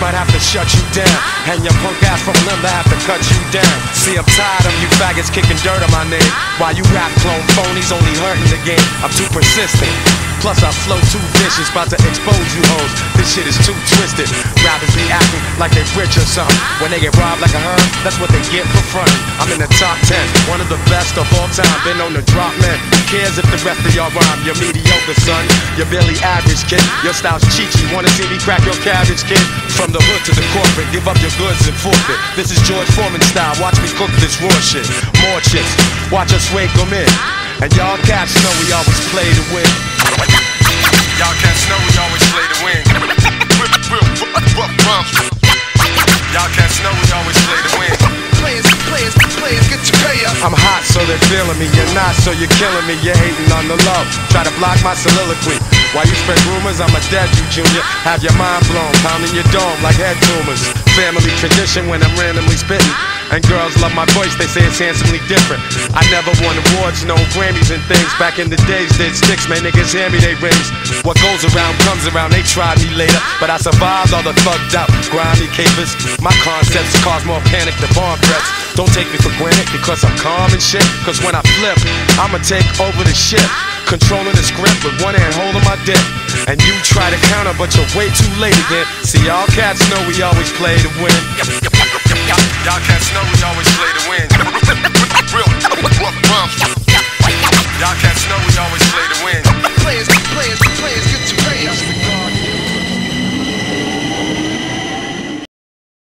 might have to shut you down. And your punk ass from limb to have to cut you down. See, I'm tired of you faggots kicking dirt on my name. While you rap clone phonies only hurting the game. I'm too persistent. Plus I flow too vicious, about to expose you hoes. This shit is too twisted. Like they rich or something. When they get robbed like a herd, that's what they get for front. I'm in the top 10, one of the best of all time. Been on the drop, man. Who cares if the rest of y'all rhyme? You're mediocre, son. You're barely average, kid. Your style's cheechy. Wanna see me crack your cabbage, kid? From the hood to the corporate, give up your goods and forfeit. This is George Foreman style. Watch me cook this raw shit. More chicks. Watch us wake them in. And y'all cats know we always play to win. They're feeling me. You're not, so you're killing me. You're hating on the love. Try to block my soliloquy. While you spread rumors, I'm a dead you, Junior. Have your mind blown, pounding your dome like head tumors. Family tradition when I'm randomly spitting. And girls love my voice, they say it's handsomely different. I never won awards, no Grammys and things. Back in the days, did sticks, man, niggas hand me they rings. What goes around comes around, they tried me later. But I survived all the thugged out, grimy capers. My concepts cause more panic than bomb threats. Don't take me for granted because I'm calm and shit. Cause when I flip, I'ma take over the ship. Controlling the script with one hand holding my dick. And you try to counter, but you're way too late again. See, y'all cats know we always play to win.